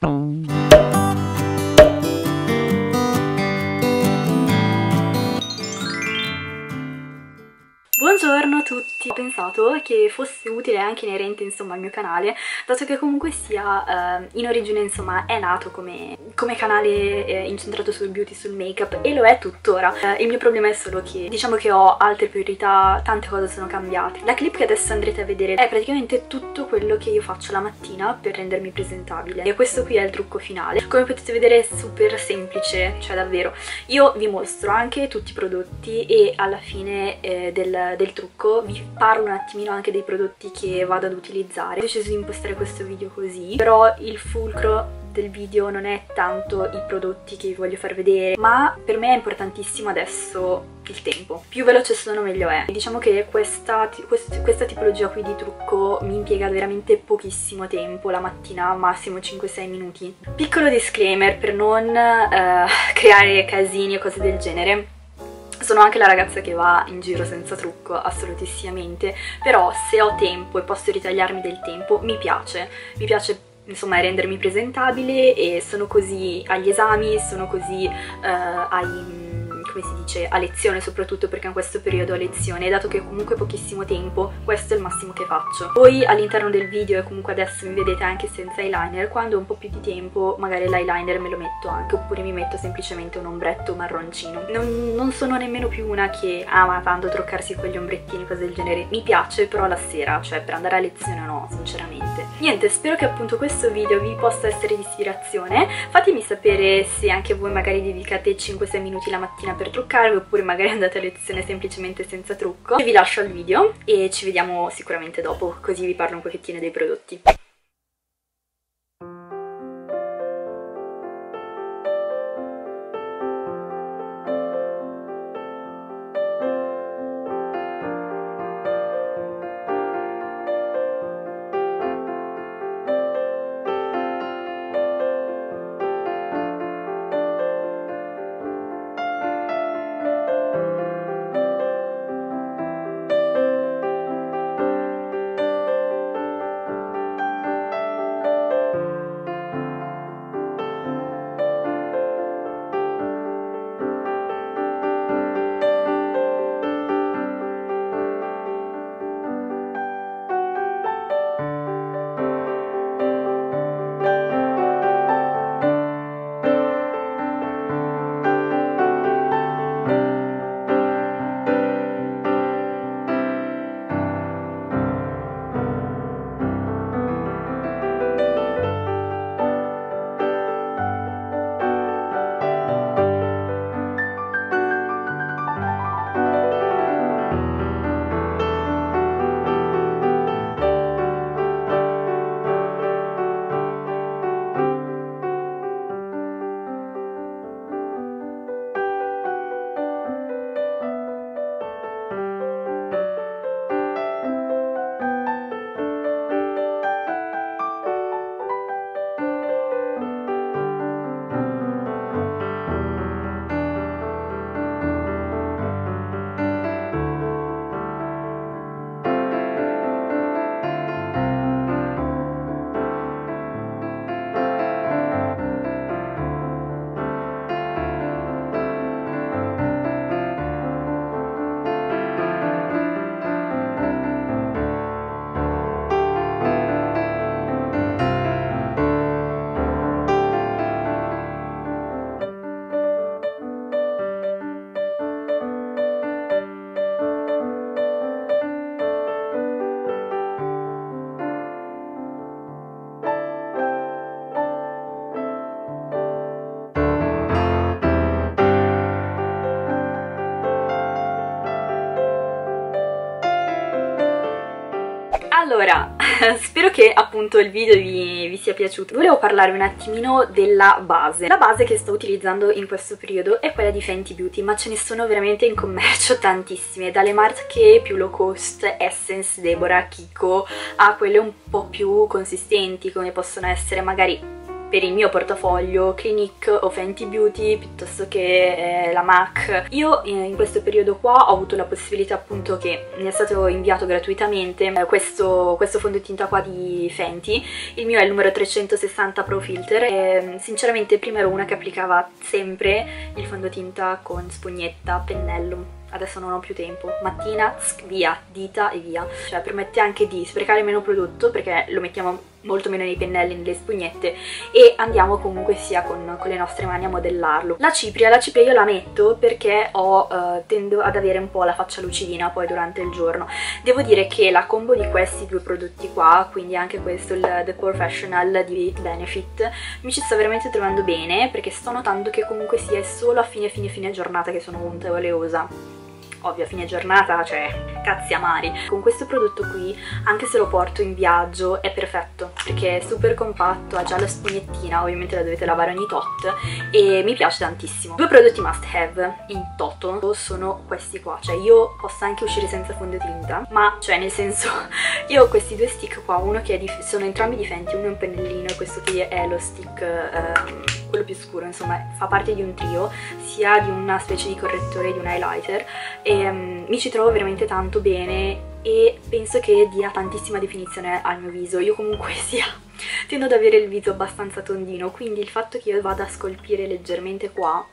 Buongiorno a tutti, ho pensato che fosse utile anche inerente insomma al mio canale, dato che comunque sia uh, in origine insomma è nato come, come canale eh, incentrato sul beauty, sul make-up e lo è tuttora. Uh, il mio problema è solo che diciamo che ho altre priorità, tante cose sono cambiate. La clip che adesso andrete a vedere è praticamente tutto quello che io faccio la mattina per rendermi presentabile e questo qui è il trucco finale. Come potete vedere è super semplice, cioè davvero. Io vi mostro anche tutti i prodotti e alla fine eh, del del trucco vi parlo un attimino anche dei prodotti che vado ad utilizzare. Ho deciso di impostare questo video così però il fulcro del video non è tanto i prodotti che vi voglio far vedere ma per me è importantissimo adesso il tempo. Più veloce sono meglio è. Diciamo che questa, quest, questa tipologia qui di trucco mi impiega veramente pochissimo tempo la mattina massimo 5-6 minuti. Piccolo disclaimer per non eh, creare casini o cose del genere sono anche la ragazza che va in giro senza trucco, assolutissimamente, però se ho tempo e posso ritagliarmi del tempo, mi piace, mi piace insomma rendermi presentabile e sono così agli esami, sono così uh, ai come si dice, a lezione soprattutto perché in questo periodo ho lezione dato che ho comunque pochissimo tempo questo è il massimo che faccio. Poi all'interno del video e comunque adesso mi vedete anche senza eyeliner, quando ho un po' più di tempo magari l'eyeliner me lo metto anche oppure mi metto semplicemente un ombretto marroncino. Non, non sono nemmeno più una che ama tanto truccarsi con gli ombrettini, cose del genere. Mi piace però la sera, cioè per andare a lezione no, sinceramente. Niente, spero che appunto questo video vi possa essere di ispirazione. Fatemi sapere se anche voi magari dedicate 5-6 minuti la mattina per truccarvi oppure magari andate a lezione semplicemente senza trucco. Vi lascio al video e ci vediamo sicuramente dopo, così vi parlo un pochettino dei prodotti. Allora, spero che appunto il video vi, vi, sia piaciuto. Volevo parlarvi un attimino della base. La base che sto utilizzando in questo periodo è quella di Fenty Beauty, ma ce ne sono veramente in commercio tantissime, dalle marche più low cost, Essence, Deborah, Kiko, a quelle un po' più consistenti, come possono essere magari per il mio portafoglio Clinique o Fenty Beauty piuttosto che eh, la MAC. Io eh, in questo periodo qua ho avuto la possibilità appunto che mi è stato inviato gratuitamente eh, questo, questo fondotinta qua di Fenty, il mio è il numero 360 Pro Filter. E sinceramente prima ero una che applicava sempre il fondotinta con spugnetta, pennello adesso non ho più tempo, mattina, via, dita e via. Cioè permette anche di sprecare meno prodotto perché lo mettiamo molto meno nei pennelli, nelle spugnette e andiamo comunque sia con, con, le nostre mani a modellarlo. La cipria, la cipria io la metto perché ho, uh, tendo ad avere un po' la faccia lucidina poi durante il giorno. Devo dire che la combo di questi due prodotti qua, quindi anche questo, il The Professional di Benefit, mi ci sta veramente trovando bene perché sto notando che comunque sia solo a fine fine fine giornata che sono molto oleosa ovvio a fine giornata, cioè cazzi amari. Con questo prodotto qui, anche se lo porto in viaggio, è perfetto, perché è super compatto, ha già la spugnettina, ovviamente la dovete lavare ogni tot, e mi piace tantissimo. Due prodotti must have in toto sono questi qua, cioè io posso anche uscire senza fondotinta, ma cioè nel senso, io ho questi due stick qua, uno che sono entrambi di Fenty, uno è un pennellino e questo che è lo stick... Quello più scuro, insomma fa parte di un trio, sia di una specie di correttore di un highlighter e um, mi ci trovo veramente tanto bene e penso che dia tantissima definizione al mio viso. Io comunque sia tendo ad avere il viso abbastanza tondino, quindi il fatto che io vada a scolpire leggermente qua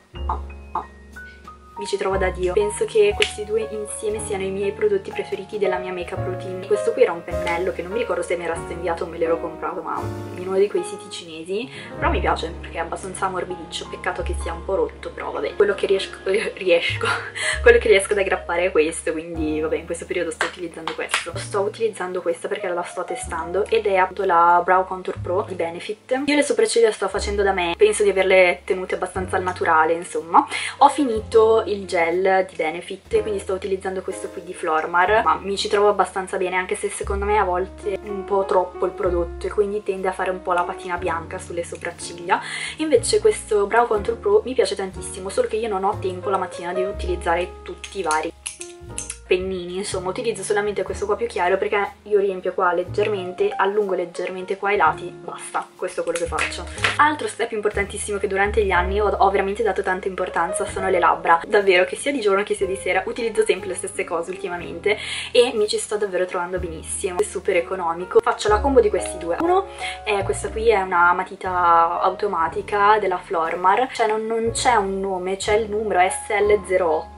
mi ci trovo da Dio. Penso che questi due insieme siano i miei prodotti preferiti della mia make up routine. Questo qui era un pennello che non mi ricordo se mi era stato inviato o me l'ero comprato, ma in uno di quei siti cinesi. Però mi piace perché è abbastanza morbidiccio, peccato che sia un po' rotto, però vabbè. Quello che riesco, riesco quello che riesco ad aggrappare è questo, quindi vabbè, in questo periodo sto utilizzando questo. Sto utilizzando questa perché la sto testando ed è appunto la Brow Contour Pro di Benefit. Io le sopracciglia sto facendo da me, penso di averle tenute abbastanza al naturale, insomma. Ho finito il gel di Benefit quindi sto utilizzando questo qui di Flormar ma mi ci trovo abbastanza bene anche se secondo me a volte è un po' troppo il prodotto e quindi tende a fare un po' la patina bianca sulle sopracciglia. Invece questo Brow Contour Pro mi piace tantissimo solo che io non ho tempo la mattina di utilizzare tutti i vari pennini insomma utilizzo solamente questo qua più chiaro perché io riempio qua leggermente allungo leggermente qua i lati basta questo è quello che faccio. Altro step importantissimo che durante gli anni ho, ho veramente dato tanta importanza sono le labbra. Davvero che sia di giorno che sia di sera utilizzo sempre le stesse cose ultimamente e mi ci sto davvero trovando benissimo. È super economico. Faccio la combo di questi due. Uno è questa qui è una matita automatica della Flormar cioè non, non c'è un nome c'è il numero SL08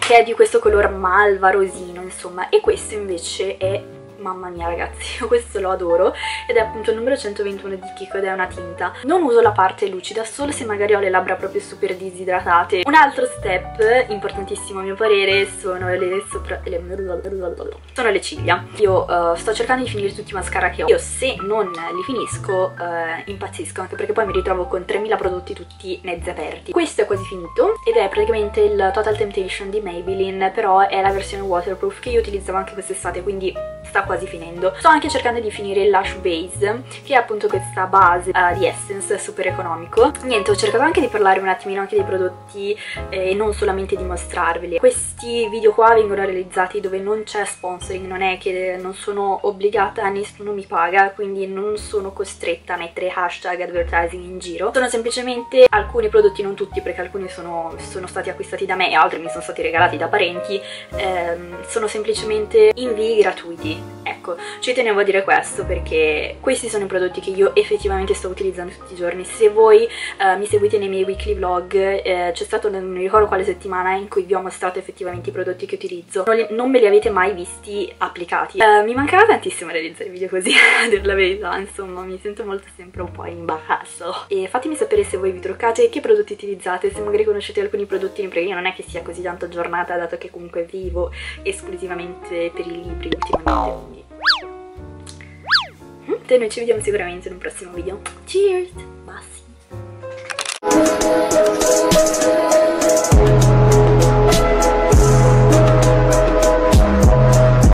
che è di questo color malva rosino insomma. E questo invece è mamma mia ragazzi, io questo lo adoro ed è appunto il numero 121 di Kiko ed è una tinta. Non uso la parte lucida, solo se magari ho le labbra proprio super disidratate. Un altro step importantissimo a mio parere sono le sopra... Le... sono le ciglia. Io uh, sto cercando di finire tutti i mascara che ho. Io se non li finisco uh, impazzisco, anche perché poi mi ritrovo con 3000 prodotti tutti mezzi aperti. Questo è quasi finito ed è praticamente il Total Temptation di Maybelline, però è la versione waterproof che io utilizzavo anche quest'estate, quindi sta quasi finendo. Sto anche cercando di finire il Lush Base, che è appunto questa base uh, di Essence super economico. Niente, ho cercato anche di parlare un attimino anche dei prodotti eh, e non solamente di mostrarveli. Questi video qua vengono realizzati dove non c'è sponsoring, non è che non sono obbligata, nessuno mi paga, quindi non sono costretta a mettere hashtag advertising in giro. Sono semplicemente alcuni prodotti, non tutti, perché alcuni sono, sono stati acquistati da me e altri mi sono stati regalati da parenti, ehm, sono semplicemente invii gratuiti Ecco, ci tenevo a dire questo perché questi sono i prodotti che io effettivamente sto utilizzando tutti i giorni. Se voi uh, mi seguite nei miei weekly vlog, eh, c'è stato non ricordo quale settimana in cui vi ho mostrato effettivamente i prodotti che utilizzo. Non, li, non me li avete mai visti applicati. Uh, mi mancava tantissimo realizzare video così, a dir la verità, insomma, mi sento molto sempre un po' in imbarazzo. E fatemi sapere se voi vi truccate, che prodotti utilizzate, se magari conoscete alcuni prodotti perché io non è che sia così tanto aggiornata dato che comunque vivo esclusivamente per i libri ultimamente e noi ci vediamo sicuramente in un prossimo video. Cheers! Bassi!